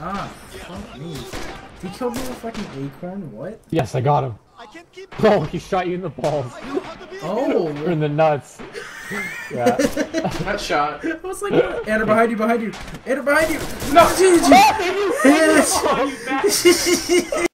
Ah, fuck me. He killed me with fucking acorn, what? Yes, I got him. Oh, he shot you in the balls. Oh! you're in the nuts. Yeah. That shot. I was like, Andar behind you, behind you! Andar behind you! No! Jesus! Oh, you